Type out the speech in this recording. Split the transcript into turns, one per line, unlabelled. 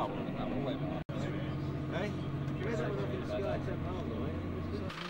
No, no, no,
Hey? Vedi quello che schiaccia Paolo?
Hangar 13. ZD789.
Ganda-ganda, hindi ganda drum